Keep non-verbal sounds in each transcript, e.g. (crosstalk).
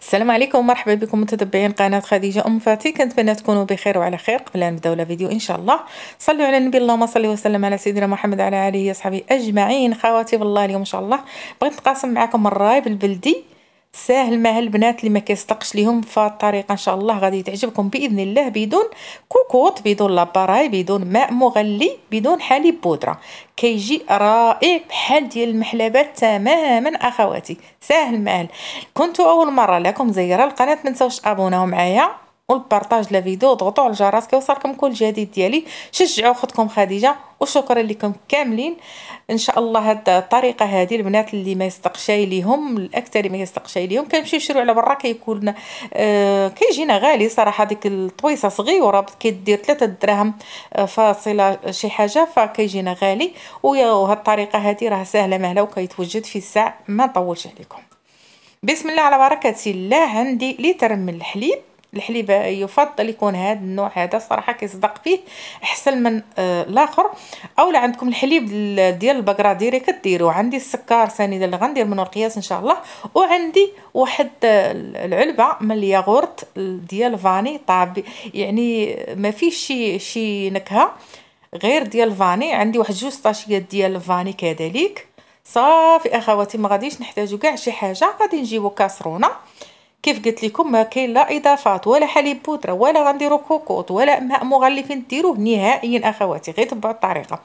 السلام عليكم ومرحبا بكم متتبعين قناة خديجة أم فاتي. كنتمنى تكونوا بخير وعلى خير قبل أن نبداو الفيديو إن شاء الله. صلوا على النبي اللهم صل وسلم على سيدنا محمد وعلى آله وصحبه أجمعين. خواتي بالله اليوم إن شاء الله بغيت نتقاسم معكم الراي بالبلدي. ساهل مع البنات اللي ما كيصدقش ليهم فالطريقة إن شاء الله غادي تعجبكم بإذن الله بدون كوكوط بدون لاباراي بدون ماء مغلي بدون حليب بودرة. كيجي رائع بحال ديال المحلبات تماما أخواتي. ساهل مال كنتوا أول مرة لكم زيارة القناه ما تنساوش ابوناو معايا. والبارطاج لا فيديو ضغطوا على الجرس كيوصلكم كل جديد ديالي. شجعوا اختكم خديجة وشكرا لكم كاملين. إن شاء الله هاد الطريقة هذه البنات اللي ما يستقشاي ليهم الأكثر ما يستقشاي ليهم كنمشيو نشريو على برا كيكون آه كيجينا غالي صراحة ديك الطويصة صغيره كيدير 3 دراهم آه فاصلة شي حاجة فكيجينا غالي. وهاد الطريقة هذه راه سهله مهله وكيتوجد في الساعة ما نطولش عليكم. بسم الله على بركة الله عندي لتر من الحليب. الحليب يفضل يكون هذا النوع هذا صراحة كيصدق فيه أحسن من آه الآخر. أولا عندكم الحليب ديال البقرة direct كديروه عندي السكر ثاني اللي غندير منه القياس إن شاء الله. وعندي واحد العلبة من الياغورت ديال فاني طاب يعني ما فيش شي شي نكهة غير ديال الفاني عندي واحد جوج ساشيات ديال الفاني كذلك. صافي أخواتي ما غاديش نحتاجو كاع شي حاجة. غادي نجيبو كاسرونة. كيف قلت لكم ما كاين لا إضافات ولا حليب بودرة ولا غنديروا كوكوط ولا ماء مغلي فين ديروه نهائيا أخواتي غير تبعوا الطريقة.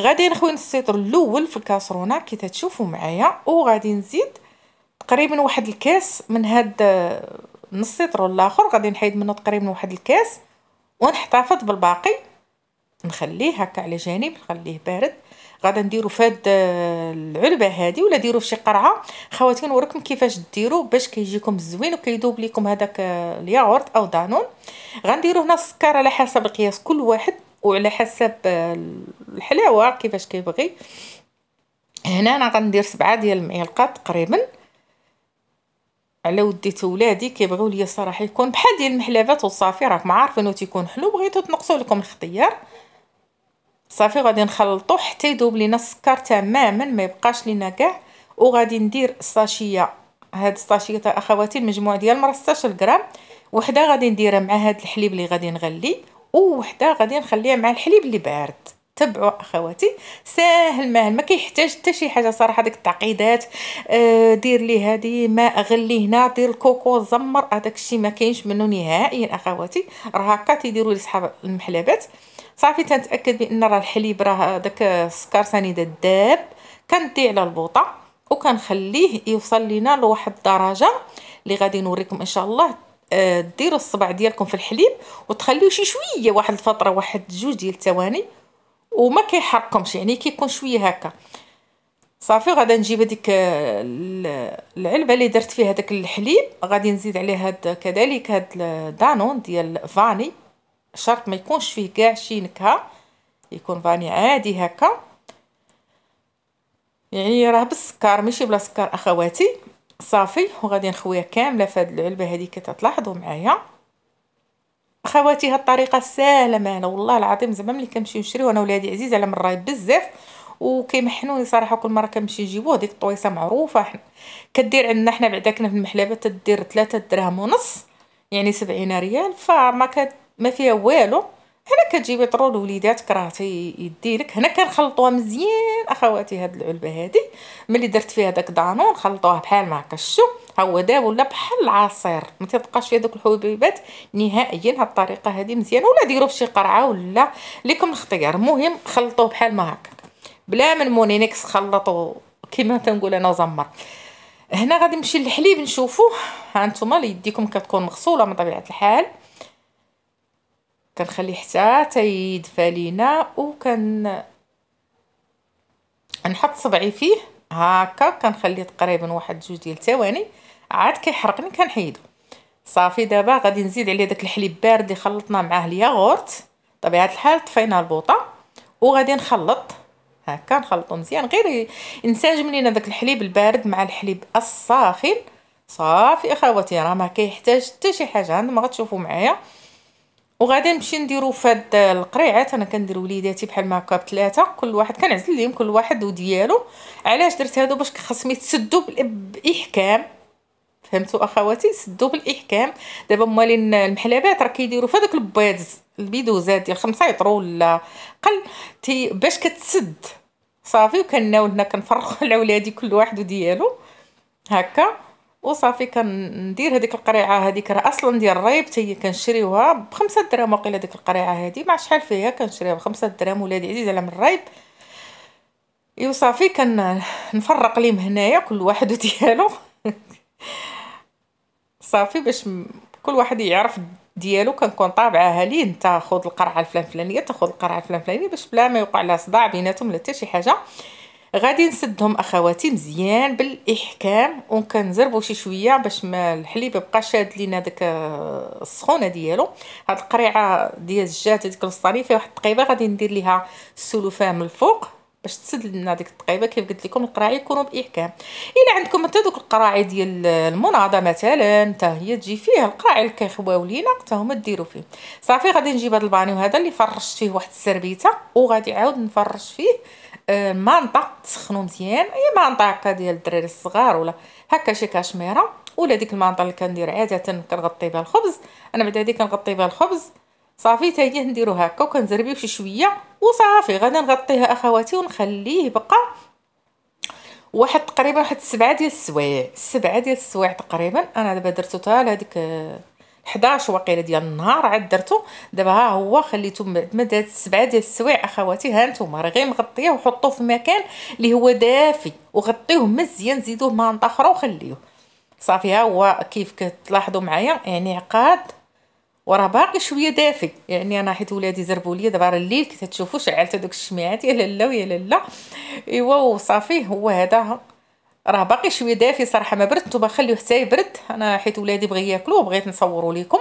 غادي نخوي السيطر الأول في الكاسرونة كي تشوفوا معايا وغادي نزيد تقريبا واحد الكاس من هاد نص لتر الآخر غادي نحيد منه تقريبا واحد الكاس ونحتفظ بالباقي. نخليه هكا على جانب نخليه بارد. غادا نديرو فهاد العلبة هادي ولا ديرو فشي قرعة. خواتي نوريكم كيفاش ديرو باش كيجيكم زوين وكيذوب لكم هذاك الياغورت أو دانون. غنديرو هنا السكر على حسب قياس كل واحد وعلى حسب الحلاوة كيفاش كيبغي. هنا أنا غندير سبعة ديال المعلقات تقريبا. على وديت ولادي كيبغيو ليا الصراحه يكون بحال ديال المحلبات وصافي راكم عارفين تيكون حلو. بغيتو تنقصوا لكم الاختيار صافي غادي نخلطو حتى يذوب لينا السكر تماما ما يبقاش لينا كاع. وغادي ندير الساشيه هاد الساشية تاع أخواتي المجموع ديال مرة 16 غرام وحدة غادي نديرها مع هاد الحليب اللي غادي نغلي. وحده غادي نخليها مع الحليب اللي بارد. تبعوا أخواتي. ساهل ماهل ما كيحتاج حتى شي حاجة صراحة. ديك التعقيدات آه دير لي هذه ماء غلي هنا دير الكوكو زمر. هذاك الشيء ما كاينش منه نهائيا أخواتي. راه هكا تيديروا لي صحاب المحلبات. صافي تنتأكد بأن راه الحليب راه داك السكر ثاني داب كندي على البوطة وكنخليه يوصل لينا لواحد الدرجة اللي غادي نوريكم إن شاء الله. آه، ديروا الصبع ديالكم في الحليب وتخليوه شي شوية واحد الفترة واحد جوج ديال الثواني وما كيحرقكمش يعني كيكون شوية هكا. صافي غادا نجيب هذيك العلبة اللي درت فيها داك الحليب. غادي نزيد عليه هاد كذلك هاد دانون ديال فاني. شرط ما يكونش فيه كاع شي نكهة يكون فاني عادي هكا. يعني راه بالسكر ماشي بلا سكر أخواتي. صافي وغادي نخويها كاملة في هذه العلبة هذه كتلاحظوا معايا. أخواتي هاد الطريقة ساهله ماهله والله العظيم زعما ملي كنمشي نشريو أنا ولادي عزيز على مراي بزاف وكيمحنوني صراحة كل مرة كنمشي نجيبوه. ديك الطويصة معروفة كدير عندنا حنا بعدا كنا في المحلبات تدير 3 دراهم ونص يعني 70 ريال فما كت ما فيها والو. هنا كتجيبي طرو لوليداتك راه تيديلك هنا كنخلطوها مزيان أخواتي هاد العلبة هادي. ملي درت فيها داك دانون خلطوها بحال ما هكا. شو؟ ها هو داب ولا بحال العصير ما تبقاش فيها دوك الحبيبات نهائيا. هاد الطريقة هادي مزيانة. ولا ديروا فشي قرعة ولا لكم الاختيار. المهم خلطوه بحال ما هكا. بلا من مونينكس خلطوا كيما تنقول أنا زمر هنا غادي نمشي للحليب نشوفوه ها نتوما يديكم كتكون مغسولة من طبيعه الحال. كنخليه حتى تيدفى لينا وكن نحط صبعي فيه هكا كنخليه تقريبا واحد جوج ديال الثواني عاد كيحرقني كنحيدو. صافي دابا غادي نزيد عليه داك الحليب بارد اللي خلطنا معاه الياغورت. طبيعة الحال طفينا البوطة وغادي نخلط. هكا نخلطو مزيان. غير ينسجم لينا داك الحليب البارد مع الحليب الساخن صافي اخواتي راه ما كيحتاج حتى شي حاجة. ما غتشوفوا معايا. وغادي نمشي نديرو فهاد القريعات. أنا كندير وليداتي بحال هكا بثلاثه كل واحد كنعزل ليهم كل واحد وديالو علاش درت هادو؟ باش خصهم يتسدوا بإحكام. فهمتوا أخواتي؟ سدوا بالإحكام. دابا مالين المحلبات راه كيديروا في هذاك البيض البيدوزات ديال 5 يطرو ولا قل تي باش كتسد صافي. وكناولنا كنفرغوا على (laughs) ولادي كل واحد وديالو. هكا. وصافي كندير هذيك القريعة هذيك راه أصلا ديال الريب هي كنشريوها بخمسة دراهم وقيله ديك القريعة هذه. ما شحال فيها كنشريها بخمسة دراهم ولادي عزيز على من الريب. إيوا صافي كنفرق ليهم هنايا كل واحد (laughs) وديالو صافي باش كل واحد يعرف ديالو كنكون طابعاها ليه انت خذ القرعة الفلان فلانيه تاخذ القرعة الفلان فلانيه باش بلا ما يوقع لها صداع بيناتهم لا حتى شي حاجة. غادي نسدهم أخواتي مزيان بالإحكام وكنزربوا شي شوية باش ما الحليب يبقى شاد لينا داك السخونة ديالو. هاد القريعة ديال الجات ديك الوسطانيه فيها واحد التقيبه غادي ندير ليها السلوفان من الفوق باش تسد لنا ديك التقيبه كيف قلت لكم القراعي يكونوا بإحكام. إلا عندكم حتى دوك القراعي ديال المناضة مثلا حتى هي تجي فيها القراعي اللي كيخواو لينا حتى هما ديروا فيه. صافي غادي نجيب هذا البانيو هذا اللي فرشت فيه واحد السربيتة وغادي عاود نفرش فيه آه مانطا تسخنو مزيان. اي مانطا هكا ديال الدراري الصغار ولا هكا شي كاشميرة. ولا ديك المانطا اللي كندير عادة كنغطي بها الخبز. أنا بعدا هذه كنغطي بها الخبز. صافي حتى هي نديرو هكا وكنزربيو شي شوية. وصافي غادي نغطيها أخواتي ونخليه يبقى واحد تقريبا واحد سبعة ديال السوايع. سبعة ديال السوايع تقريبا. أنا دابا درتو حتى لهاديك 11 وقيلة ديال النهار عاد درتو. دابا ها هو خليتو بعد هاد سبعة ديال السوايع أخواتي ها نتوما راه غير مغطيه وحطوه في مكان اللي هو دافي وغطيوه مزيان زيدوه مانطا أخرى وخليوه. صافي ها هو كيف كتلاحظوا معايا يعني عقاد وراه باقي شوية دافي. يعني أنا حيت ولادي زربوا لي دابا الليل كي تشوفوا شعلت هذوك الشميعات يا لالا ويا لالا. إيوا وصافي هو هذا راه باقي شوية دافي صراحة ما برد نتوما خليوه حتى يبرد. أنا حيت ولادي بغي ياكلوه وبغيت نصوروا لكم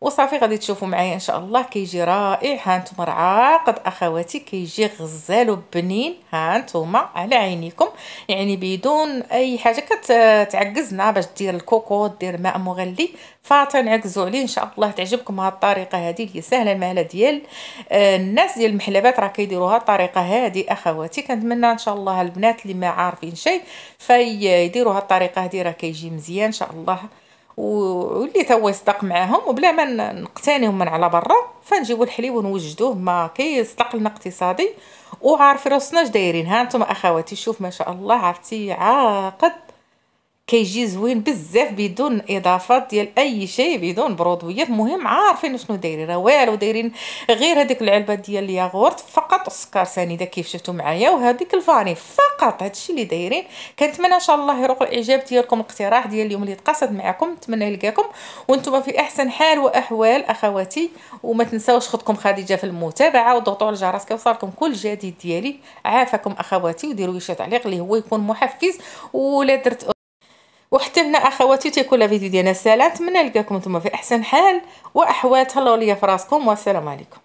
وصافي غادي تشوفوا معايا إن شاء الله كيجي رائع. ها نتوما راه عاقد أخواتي كيجي غزال وبنين. ها نتوما على عينيكم. يعني بدون أي حاجة كتعجزنا باش دير الكوكو دير ماء مغلي. فتنعكزوا عليه إن شاء الله تعجبكم هاد الطريقة هذه اللي سهلة المهلة ديال آه الناس ديال المحلبات راه كيديروها الطريقة هذه أخواتي كنتمنى إن شاء الله البنات اللي ما عارفين شيء فيديروا هاد الطريقة هذه راه كيجي مزيان إن شاء الله. واللي هو يصدق معاهم وبلا ما نقتنيهم من على برا فنجيبو الحليب ونوجدوه ما كيصدق لنا اقتصادي. وعارفين راسنا اش دايرين؟ ها أنتم أخواتي شوف ما شاء الله عرفتي عاقد. كيجي زوين بزاف بدون اضافات ديال أي شيء بدون برودويات. مهم عارفين شنو دايرين. راه والو دايرين غير هذيك العلبة ديال الياغورت فقط. السكر سنيده كيف شفتوا معايا. وهذيك الفاني فقط. هادشي اللي دايرين. كنتمنى إن شاء الله يروق الإعجاب ديالكم الاقتراح ديال اليوم اللي تقصد معكم نتمنى يلقاكم. وأنتم في أحسن حال وأحوال أخواتي. وما تنساوش خدكم خديجة في المتابعة. وضغطوا على الجرس كيوصلكم كل جديد ديالي. عافاكم أخواتي. وديروا شي تعليق اللي هو يكون محفز. ولا درت وحتى هنا أخواتي تيكون فيديو ديالنا سالا نتمنى نلقاكم نتوما في أحسن حال واحوال تهلاو ليا في راسكم والسلام عليكم.